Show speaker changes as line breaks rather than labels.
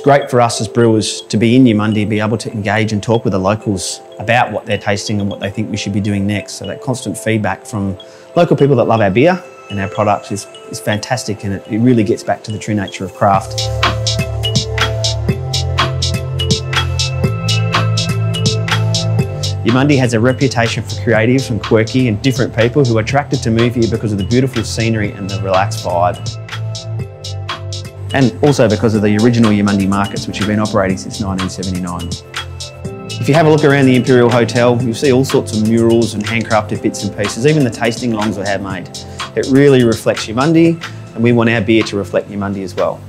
great for us as brewers to be in Eumundi, be able to engage and talk with the locals about what they're tasting and what they think we should be doing next. So that constant feedback from local people that love our beer and our products is, is fantastic and it, it really gets back to the true nature of craft. Eumundi has a reputation for creative and quirky and different people who are attracted to move here because of the beautiful scenery and the relaxed vibe. And also because of the original Eumundi markets which have been operating since 1979. If you have a look around the Imperial Hotel, you'll see all sorts of murals and handcrafted bits and pieces, even the tasting longs are handmade. It really reflects Eumundi and we want our beer to reflect Eumundi as well.